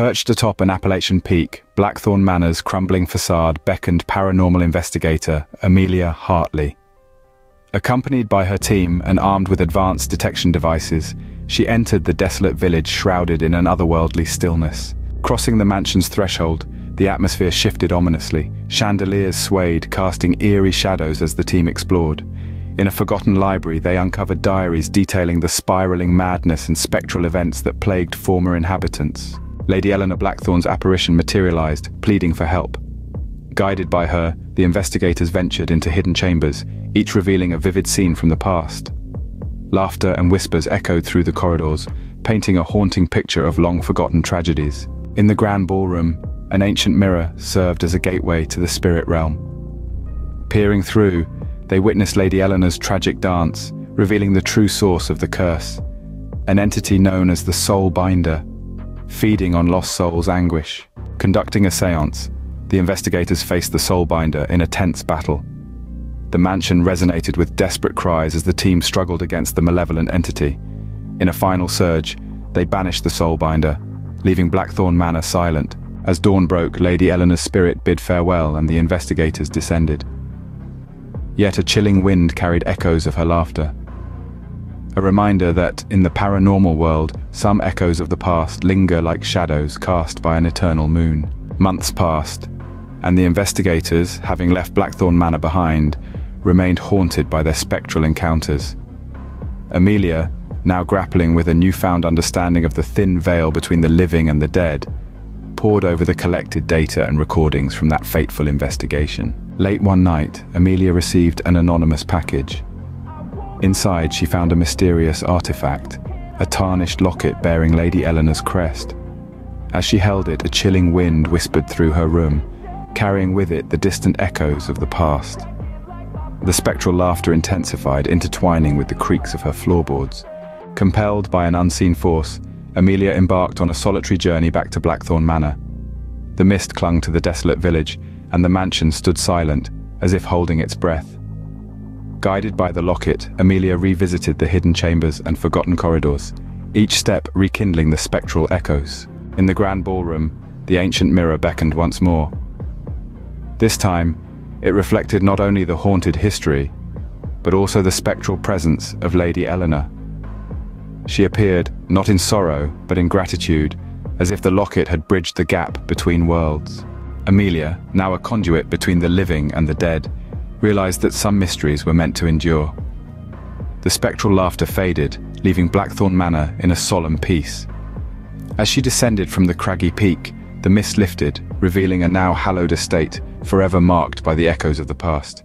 Perched atop an Appalachian peak, Blackthorn Manor's crumbling facade beckoned paranormal investigator Amelia Hartley. Accompanied by her team and armed with advanced detection devices, she entered the desolate village shrouded in an otherworldly stillness. Crossing the mansion's threshold, the atmosphere shifted ominously. Chandeliers swayed, casting eerie shadows as the team explored. In a forgotten library, they uncovered diaries detailing the spiraling madness and spectral events that plagued former inhabitants. Lady Eleanor Blackthorn's apparition materialized, pleading for help. Guided by her, the investigators ventured into hidden chambers, each revealing a vivid scene from the past. Laughter and whispers echoed through the corridors, painting a haunting picture of long-forgotten tragedies. In the grand ballroom, an ancient mirror served as a gateway to the spirit realm. Peering through, they witnessed Lady Eleanor's tragic dance, revealing the true source of the curse, an entity known as the Soul Binder, feeding on lost souls' anguish. Conducting a seance, the investigators faced the Soul Binder in a tense battle. The mansion resonated with desperate cries as the team struggled against the malevolent entity. In a final surge, they banished the Soulbinder, leaving Blackthorn Manor silent. As dawn broke, Lady Eleanor's spirit bid farewell and the investigators descended. Yet a chilling wind carried echoes of her laughter. A reminder that, in the paranormal world, some echoes of the past linger like shadows cast by an eternal moon. Months passed, and the investigators, having left Blackthorn Manor behind, remained haunted by their spectral encounters. Amelia, now grappling with a newfound understanding of the thin veil between the living and the dead, pored over the collected data and recordings from that fateful investigation. Late one night, Amelia received an anonymous package. Inside, she found a mysterious artifact, a tarnished locket bearing Lady Eleanor's crest. As she held it, a chilling wind whispered through her room, carrying with it the distant echoes of the past. The spectral laughter intensified, intertwining with the creaks of her floorboards. Compelled by an unseen force, Amelia embarked on a solitary journey back to Blackthorn Manor. The mist clung to the desolate village, and the mansion stood silent, as if holding its breath. Guided by the locket, Amelia revisited the hidden chambers and forgotten corridors, each step rekindling the spectral echoes. In the grand ballroom, the ancient mirror beckoned once more. This time, it reflected not only the haunted history, but also the spectral presence of Lady Eleanor. She appeared, not in sorrow, but in gratitude, as if the locket had bridged the gap between worlds. Amelia, now a conduit between the living and the dead, realized that some mysteries were meant to endure. The spectral laughter faded, leaving Blackthorn Manor in a solemn peace. As she descended from the craggy peak, the mist lifted, revealing a now hallowed estate, forever marked by the echoes of the past.